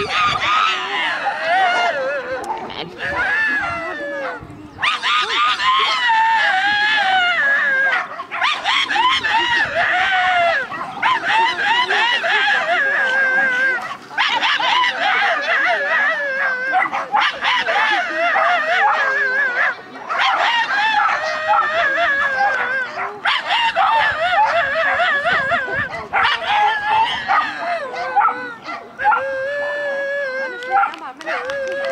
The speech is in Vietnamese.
Ah! Ah, melhor.